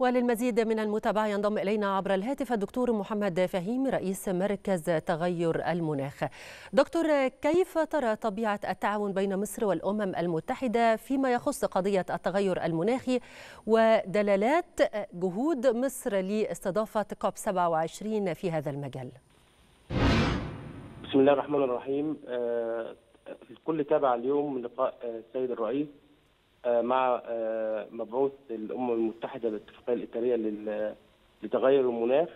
وللمزيد من المتابعة ينضم إلينا عبر الهاتف الدكتور محمد فهيم رئيس مركز تغير المناخ. دكتور كيف ترى طبيعة التعاون بين مصر والأمم المتحدة فيما يخص قضية التغير المناخي ودلالات جهود مصر لاستضافة كوب 27 في هذا المجال؟ بسم الله الرحمن الرحيم. الكل تابع اليوم لقاء السيد الرئيس. مع مبعوث الأمم المتحدة للاتفاقيه الاتاريه لتغير المناخ.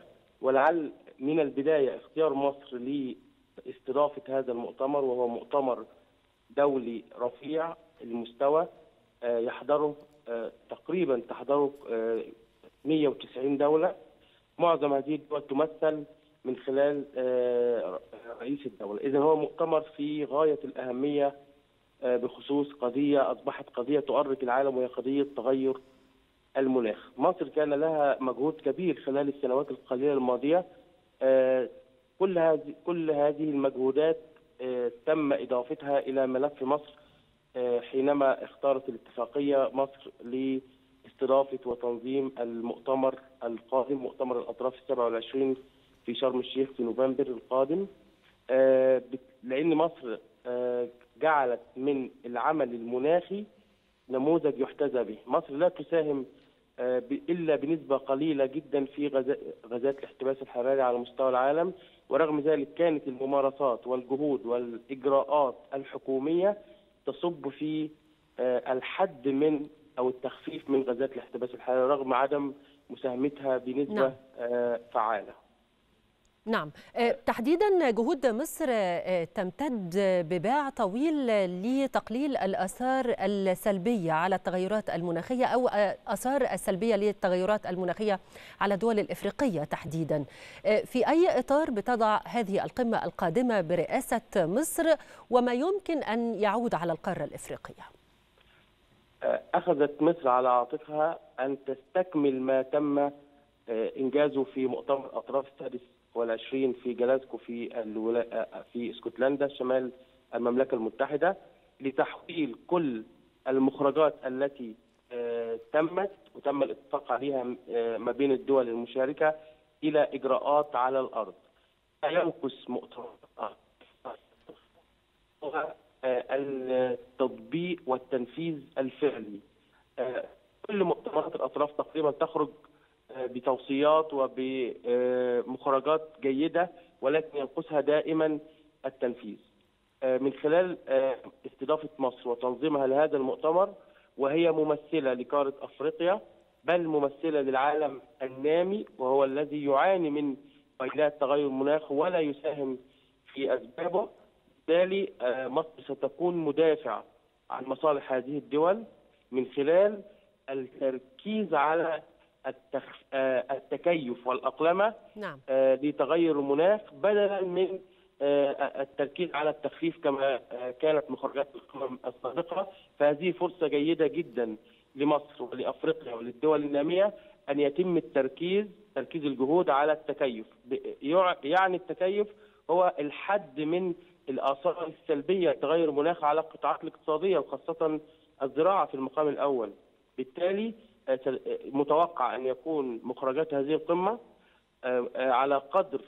ولعل من البداية اختيار مصر لاستضافة هذا المؤتمر وهو مؤتمر دولي رفيع المستوى. يحضره تقريبا تحضره 190 دولة. معظم هذه الدول تمثل من خلال رئيس الدولة، اذا هو مؤتمر في غاية الأهمية بخصوص قضية أصبحت قضية تؤرق العالم وهي قضية تغير المناخ. مصر كان لها مجهود كبير خلال السنوات القليلة الماضية كل هذه كل هذه المجهودات تم إضافتها إلى ملف مصر حينما اختارت الاتفاقية مصر لاستضافة وتنظيم المؤتمر القادم مؤتمر الأطراف ال 27 في شرم الشيخ في نوفمبر القادم لأن مصر جعلت من العمل المناخي نموذج يحتذى به، مصر لا تساهم إلا بنسبة قليلة جدا في غازات الاحتباس الحراري على مستوى العالم، ورغم ذلك كانت الممارسات والجهود والإجراءات الحكومية تصب في الحد من أو التخفيف من غازات الاحتباس الحراري رغم عدم مساهمتها بنسبة نعم. فعالة. نعم. تحديدا جهود مصر تمتد بباع طويل لتقليل الآثار السلبية على التغيرات المناخية أو آثار السلبيه للتغيرات المناخية على الدول الإفريقية تحديدا. في أي إطار بتضع هذه القمة القادمة برئاسة مصر وما يمكن أن يعود على القارة الإفريقية؟ أخذت مصر على عاتقها أن تستكمل ما تم إنجازه في مؤتمر أطراف السادس والعشرين في جلاسكو في الولا... في اسكتلندا شمال المملكة المتحدة لتحويل كل المخرجات التي تمت وتم الاتفاق عليها ما بين الدول المشاركة إلى إجراءات على الأرض. ينقص مؤتمر التطبيق والتنفيذ الفعلي. كل مؤتمرات الأطراف تقريبا تخرج بتوصيات وبمخرجات جيدة ولكن ينقصها دائما التنفيذ. من خلال استضافة مصر وتنظيمها لهذا المؤتمر وهي ممثلة لقاره أفريقيا بل ممثلة للعالم النامي وهو الذي يعاني من ويلات تغير المناخ ولا يساهم في أسبابه. بالتالي مصر ستكون مدافع عن مصالح هذه الدول من خلال التركيز على التخ... التكيف والأقلمة نعم. لتغير المناخ بدلا من التركيز على التخفيف كما كانت مخرجات القمم السابقة. فهذه فرصة جيدة جدا لمصر ولأفريقيا وللدول النامية أن يتم التركيز تركيز الجهود على التكيف. يعني التكيف هو الحد من الآثار السلبية لتغير المناخ على القطاعات الاقتصادية وخاصة الزراعة في المقام الأول. بالتالي متوقع أن يكون مخرجات هذه القمة على قدر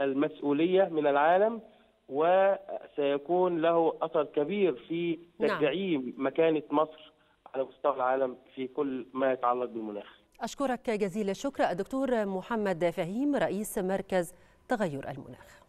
المسؤولية من العالم وسيكون له أثر كبير في تدعيم نعم. مكانة مصر على مستوى العالم في كل ما يتعلق بالمناخ. أشكرك جزيل الشكر الدكتور محمد فهيم رئيس مركز تغير المناخ.